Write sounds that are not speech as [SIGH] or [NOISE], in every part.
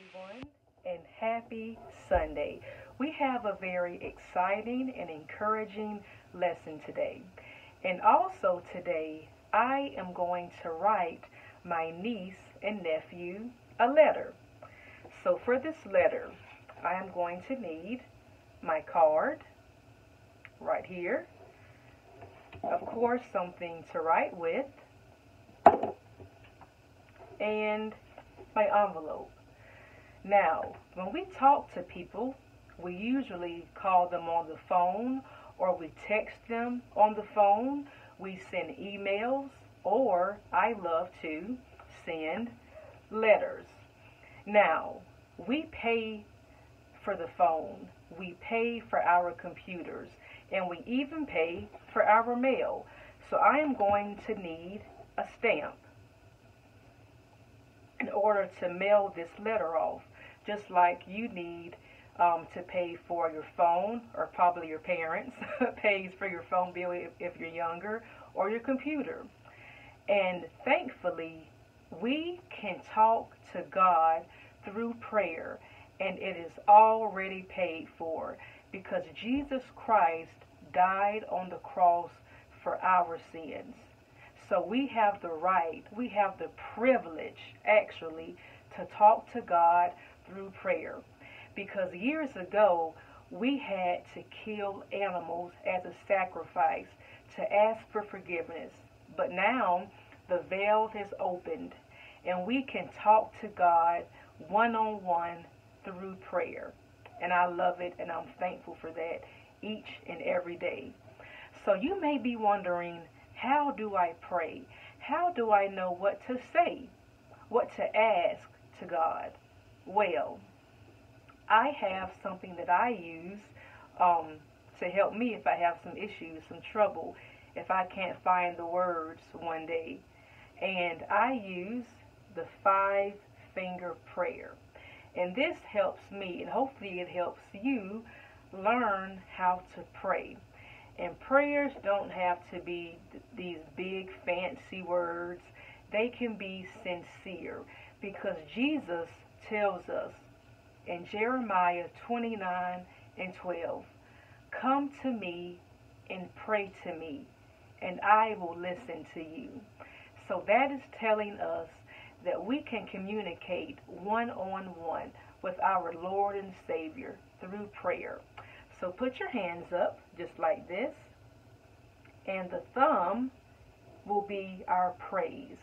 everyone, and happy Sunday. We have a very exciting and encouraging lesson today. And also today, I am going to write my niece and nephew a letter. So for this letter, I am going to need my card right here. Of course, something to write with. And my envelope. Now, when we talk to people, we usually call them on the phone or we text them on the phone. We send emails or I love to send letters. Now, we pay for the phone, we pay for our computers, and we even pay for our mail. So I am going to need a stamp in order to mail this letter off, just like you need um, to pay for your phone, or probably your parents [LAUGHS] pays for your phone bill if, if you're younger, or your computer. And thankfully, we can talk to God through prayer, and it is already paid for because Jesus Christ died on the cross for our sins. So we have the right, we have the privilege, actually, to talk to God through prayer. Because years ago, we had to kill animals as a sacrifice to ask for forgiveness. But now, the veil has opened, and we can talk to God one on one through prayer. And I love it, and I'm thankful for that each and every day. So you may be wondering, how do I pray? How do I know what to say? What to ask to God? Well, I have something that I use um, to help me if I have some issues, some trouble, if I can't find the words one day. And I use the five finger prayer. And this helps me, and hopefully it helps you learn how to pray. And prayers don't have to be th- these big fancy words. They can be sincere because Jesus tells us in Jeremiah 29 and 12, Come to me and pray to me, and I will listen to you. So that is telling us that we can communicate one on one with our Lord and Savior through prayer. So put your hands up just like this, and the thumb will be our praise.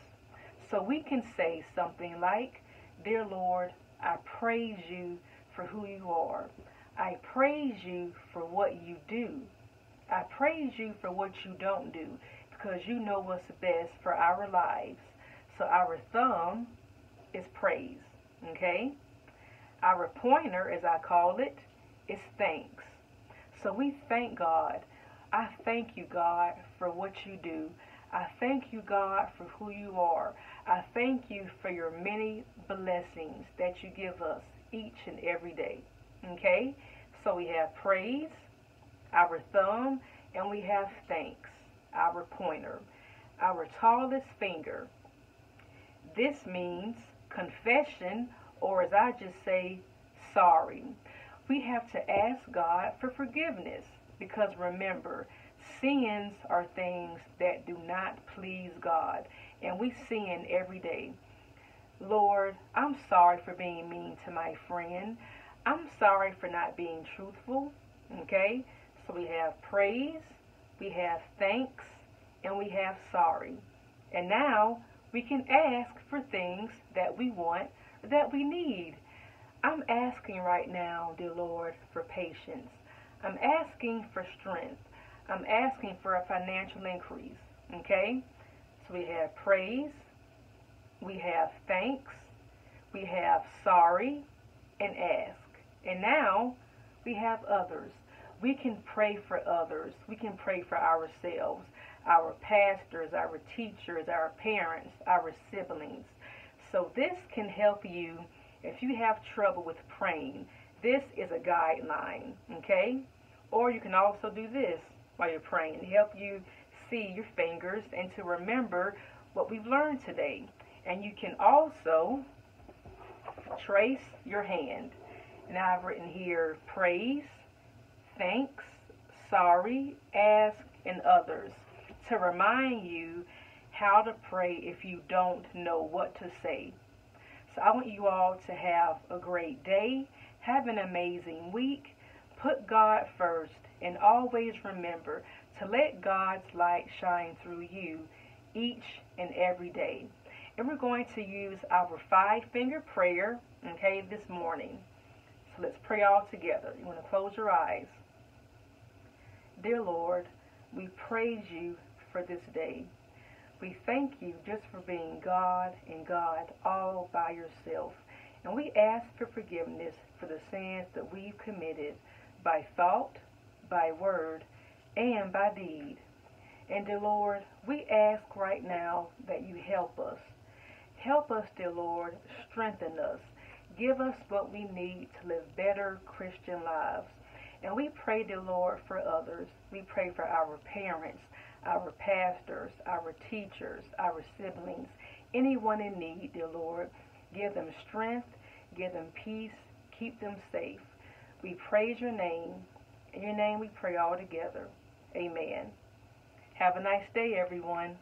So we can say something like, Dear Lord, I praise you for who you are. I praise you for what you do. I praise you for what you don't do because you know what's best for our lives. So our thumb is praise, okay? Our pointer, as I call it, is thanks. So we thank God. I thank you, God, for what you do. I thank you, God, for who you are. I thank you for your many blessings that you give us each and every day. Okay? So we have praise, our thumb, and we have thanks, our pointer, our tallest finger. This means confession, or as I just say, sorry. We have to ask God for forgiveness because remember, sins are things that do not please God, and we sin every day. Lord, I'm sorry for being mean to my friend. I'm sorry for not being truthful. Okay? So we have praise, we have thanks, and we have sorry. And now we can ask for things that we want, that we need. I'm asking right now, dear Lord, for patience. I'm asking for strength. I'm asking for a financial increase. Okay? So we have praise, we have thanks, we have sorry, and ask. And now we have others. We can pray for others. We can pray for ourselves, our pastors, our teachers, our parents, our siblings. So this can help you if you have trouble with praying. This is a guideline, okay? Or you can also do this while you're praying, to help you see your fingers and to remember what we've learned today. And you can also trace your hand. And I've written here praise, thanks, sorry, ask, and others to remind you how to pray if you don't know what to say. So I want you all to have a great day, have an amazing week, put God first, and always remember to let God's light shine through you each and every day. And we're going to use our five finger prayer, okay, this morning. So let's pray all together. You want to close your eyes. Dear Lord, we praise you for this day. We thank you just for being God and God all by yourself. And we ask for forgiveness for the sins that we've committed by thought, by word, and by deed. And dear Lord, we ask right now that you help us. Help us, dear Lord, strengthen us. Give us what we need to live better Christian lives. And we pray, dear Lord, for others. We pray for our parents, our pastors, our teachers, our siblings, anyone in need, dear Lord. Give them strength, give them peace, keep them safe. We praise your name. In your name we pray all together. Amen. Have a nice day, everyone.